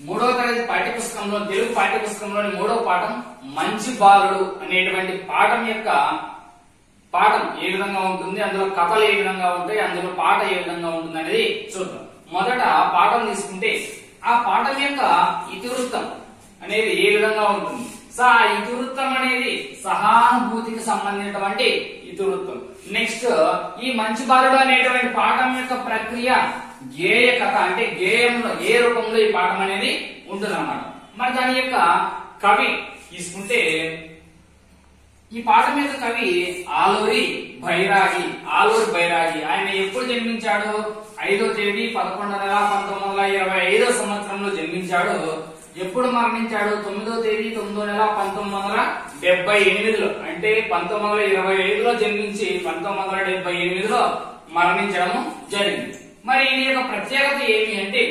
మూడవ తరగతి పుస్తకంలో తెలుగు పాఠ్య పుస్తకంలోని మూడవ పాఠం మంచి బాలుడు అనేటువంటి పాఠం యొక్క పాఠం ఏ విధంగా ఉంటుంది అందులో కథలు ఏ విధంగా ఉంటాయి అందులో పాట ఏ విధంగా ఉంటుంది అనేది చూద్దాం. మొదట పాఠం తీసుకుంటే ఆ పాఠం యొక్క ఇతివృత్తం అనేది ఏ విధంగా ఉంటుంది? సో ఆ ఇతివృత్తం అనేది సహానుభూతికి సంబంధించినటువంటి ఇతివృత్తం. నెక్స్ట్ ఈ మంచి బాలుడు అనేటువంటి పాఠం యొక్క ప్రక్రియ గేయ కథ అంటే గేయంలో ఏ రూపంలో ఈ పాఠం అనేది ఉంటుంది మరి దాని యొక్క కవి తీసుకుంటే ఈ పాఠం యొక్క కవి ఆలూరి బైరాగి ఆలూరి బైరాగి ఆయన ఎప్పుడు జన్మించాడు? ఐదో తేదీ పదకొండు నెల పంతొమ్మిది వందల ఇరవై ఐదో సంవత్సరంలో జన్మించాడు. ఎప్పుడు మరణించాడు తొమ్మిదో తేదీ తొమ్మిదో నెల పంతొమ్మిది వందల డెబ్బై ఎనిమిదిలో. అంటే పంతొమ్మిది వందల ఇరవై ఐదులో జన్మించి పంతొమ్మిది వందల డెబ్బై ఎనిమిదిలో మరణించడం జరిగింది. మరి ఈ యొక్క ప్రత్యేకత ఏమి అంటే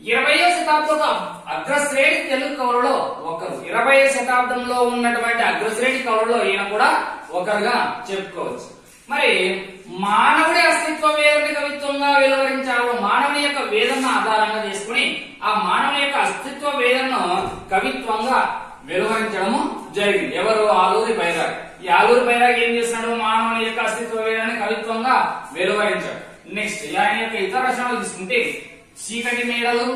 ఇరవయో శతాబ్దంలో అగ్రశ్రేణి తెలుగు కవులలో ఒకరు. ఇరవై శతాబ్దంలో ఉన్నటువంటి అగ్రశ్రేణి కవులలో ఈయన కూడా ఒకరుగా చెప్పుకోవచ్చు. మరి మానవుడి అస్తిత్వ వేదని కవిత్వంగా వెలువరించారు మానవుని యొక్క వేదన ఆధారంగా చేసుకుని ఆ మానవ పేరును కవిత్వంగా వెలువరించడము జరిగింది. ఎవరు ఆలూరి బైరాగ్. ఈ ఆలూరి బైరాగ్ ఏం చేస్తున్నాడు? మానవుని యొక్క అస్తిత్వ వేదాన్ని కవిత్వంగా వెలువరించాడు నెక్స్ట్ ఆయన యొక్క ఇతర రచనలు తీసుకుంటే చీకటి మేడలు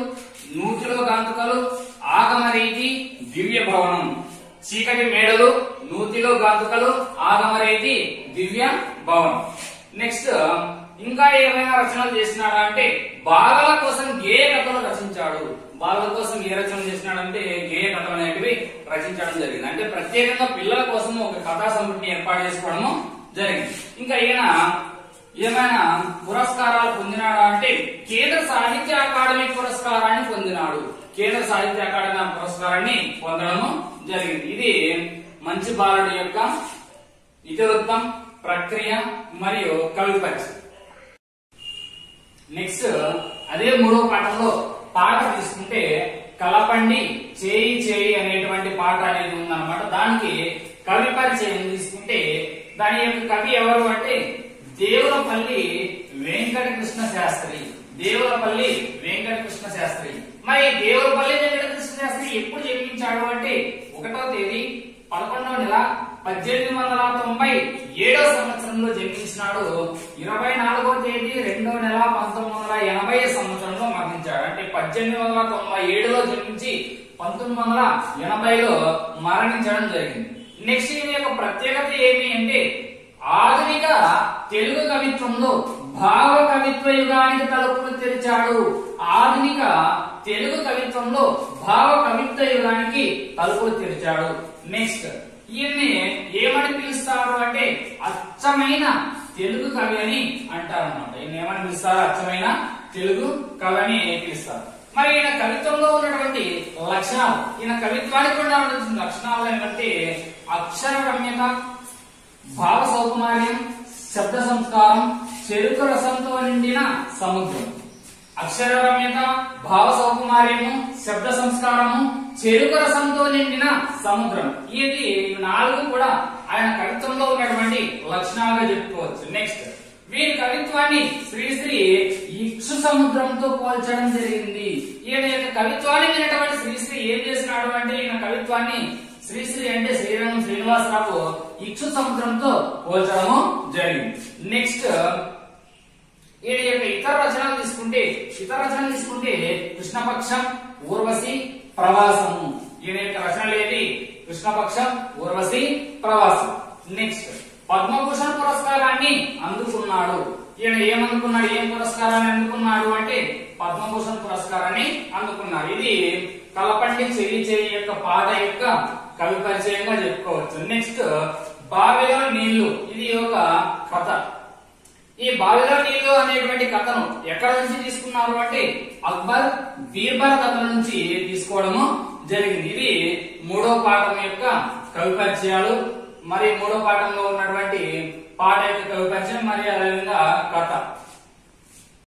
నూతిలో గాంతుకలు ఆగమ రీతి దివ్య భవనం. చీకటి మేడలు నూతిలో గాంతుకలు ఆగమ రీతి దివ్య భవనం. నెక్స్ట్ ఇంకా ఏమైనా రచనలు చేసినాడా అంటే బాలల కోసం గేయ కథలు రచించాడు. బాలల కోసం ఏ రచన చేసినాడంటే గేయ కథలు అనేటివి రచించడం జరిగింది. అంటే ప్రత్యేకంగా పిల్లల కోసం ఒక కథా సమితిని ఏర్పాటు చేసుకోవడము జరిగింది. ఇంకా ఈయన ఏమైనా పురస్కారాలు పొందినాడా అంటే కేంద్ర సాహిత్య అకాడమీ పురస్కారాన్ని పొందినాడు. కేంద్ర సాహిత్య అకాడమీ పురస్కారాన్ని పొందడము జరిగింది. ఇది మంచి బాలుడి యొక్క ఇతివృత్తం ప్రక్రియ మరియు కవి నెక్స్ట్ అదే మూడో పాఠంలో పాట తీసుకుంటే కలపండి చేయి చేయి అనేటువంటి పాట అనేది ఉందన్నమాట. దానికి కవి పరిచయం తీసుకుంటే దాని యొక్క కవి ఎవరు అంటే దేవులపల్లి వెంకటకృష్ణ శాస్త్రి. దేవులపల్లి వెంకటకృష్ణ శాస్త్రి. మరి దేవులపల్లి వెంకటకృష్ణ శాస్త్రి ఎప్పుడు జన్మించాడు అంటే ఒకటో తేదీ పదకొండవ నెల పద్దెనిమిది వందల తొంభై ఏడో సంవత్సరంలో జన్మించినాడు ఇరవై నాలుగో తేదీ రెండో నెల పంతొమ్మిది వందల ఎనభై సంవత్సరంలో మరణించాడు. అంటే పద్దెనిమిది వందల తొంభై ఏడులో జన్మించి పంతొమ్మిది వందల ఎనభైలో మరణించడం జరిగింది. నెక్స్ట్ ఈయన యొక్క ప్రత్యేకత ఏమి అంటే ఆధునిక తెలుగు కవిత్వంలో భావ కవిత్వ యుగానికి తలుపులు తెరిచాడు. ఆధునిక తెలుగు కవిత్వంలో భావ కవిత్వ యుగానికి తలుపులు తెరిచాడు. నెక్స్ట్ ఈయన్ని ఏమని పిలుస్తారు అంటే అచ్చమైన తెలుగు కవి అని అంటారు అన్నమాట ఈయన ఏమని పిలుస్తారు అర్థమైన తెలుగు కవి అని పిలుస్తారు. మరి ఈయన కవిత్వంలో ఉన్నటువంటి లక్షణాలు ఈయన కవిత్వానికి ఉన్నటువంటి లక్షణాలు ఏమంటే అక్షర రమ్యత భావ సౌకుమార్యం శబ్ద సంస్కారం చెరుకు రసంతో నిండిన సముద్రం. అక్షర రమ్యత భావ సౌకుమార్యము శబ్ద సంస్కారము చెరుకు రసంతో నిండిన సముద్రం. ఇది నాలుగు కూడా ఆయన కవిత్వం లక్షణాలుగా చెప్పుకోవచ్చు. నెక్స్ట్ వీరి కవిత్వాన్ని శ్రీశ్రీ ఇక్షు సముద్రంతో పోల్చడం జరిగింది. ఈయన యొక్క కవిత్వాన్ని వినటువంటి శ్రీశ్రీ ఏం చేసినాడు అంటే ఈయన కవిత్వాన్ని శ్రీశ్రీ అంటే శ్రీరంగం శ్రీనివాసరావు ఇక్షు సముద్రంతో పోల్చడము జరిగింది. నెక్స్ట్ ఈయన యొక్క ఇతర రచనలు తీసుకుంటే ఇతర రచనలు తీసుకుంటే కృష్ణపక్షం ఊర్వశి ప్రవాసము. ఈయన యొక్క రచనలు ఏది కృష్ణపక్షం ఊర్వశి ప్రవాసం నెక్స్ట్ పద్మభూషణ్ పురస్కారాన్ని అందుకున్నాడు. ఈయన ఏమనుకున్నాడు? ఏం పురస్కారాన్ని అందుకున్నాడు అంటే పద్మభూషణ్ పురస్కారాన్ని అందుకున్నాడు. ఇది కలపండి చెయ్యి యొక్క పాట యొక్క కవి పరిచయంగా చెప్పుకోవచ్చు. నెక్స్ట్ బావిలో నీళ్ళు. ఇది ఒక కథ. ఈ బావిలో నీళ్ళు అనేటువంటి కథను ఎక్కడ నుంచి తీసుకున్నారు అంటే అక్బర్ బీర్బల్ కథ నుంచి తీసుకోవడము జరిగింది. ఇది మూడో పాఠం యొక్క కవి పరిచయాలు. మరి మూడో పాఠంలో ఉన్నటువంటి పాట యొక్క కవి పరిచయం మరి అదేవిధంగా కథ